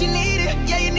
you need it. Yeah, you